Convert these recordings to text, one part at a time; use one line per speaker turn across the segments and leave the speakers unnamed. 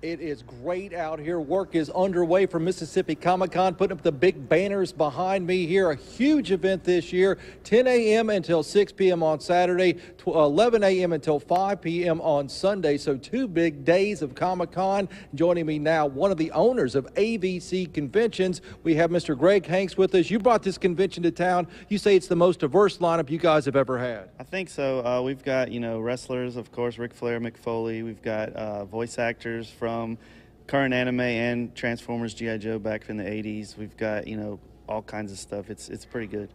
It is great out here. Work is underway for Mississippi Comic Con, putting up the big banners behind me here. A huge event this year, 10 a.m. until 6 p.m. on Saturday, 11 a.m. until 5 p.m. on Sunday. So, two big days of Comic Con. Joining me now, one of the owners of AVC Conventions. We have Mr. Greg Hanks with us. You brought this convention to town. You say it's the most diverse lineup you guys have ever had.
I think so. Uh, we've got you know wrestlers, of course, Ric Flair, Mick Foley. We've got uh, voice actors from current anime and Transformers, GI Joe back in the '80s. We've got you know all kinds of stuff. It's it's pretty good.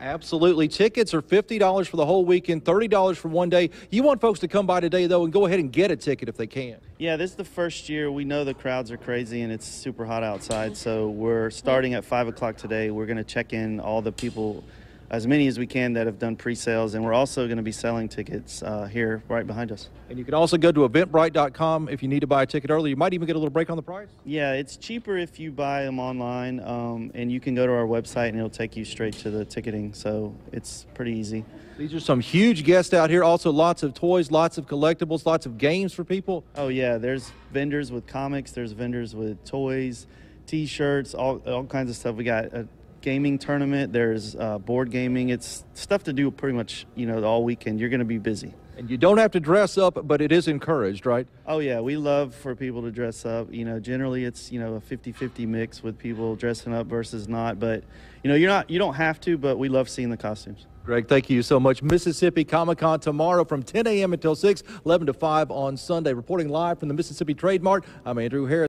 Absolutely. Tickets are $50 for the whole weekend, $30 for one day. You want folks to come by today, though, and go ahead and get a ticket if they can.
Yeah, this is the first year. We know the crowds are crazy and it's super hot outside. So we're starting at 5 o'clock today. We're going to check in all the people as many as we can that have done pre-sales, and we're also going to be selling tickets uh, here right behind us.
And you can also go to eventbrite.com if you need to buy a ticket early. You might even get a little break on the price.
Yeah, it's cheaper if you buy them online, um, and you can go to our website and it'll take you straight to the ticketing. So it's pretty easy.
These are some huge guests out here. Also, lots of toys, lots of collectibles, lots of games for people.
Oh yeah, there's vendors with comics. There's vendors with toys, T-shirts, all all kinds of stuff. We got a gaming tournament. There's uh, board gaming. It's stuff to do pretty much you know all weekend. You're going to be busy.
And you don't have to dress up, but it is encouraged, right?
Oh yeah, we love for people to dress up. You know, generally it's you know a 50-50 mix with people dressing up versus not. But you know, you're not you don't have to, but we love seeing the costumes.
Greg, thank you so much. Mississippi Comic Con tomorrow from 10 a.m. until 6, 11 to 5 on Sunday. Reporting live from the Mississippi Trade Mart, I'm Andrew Harris.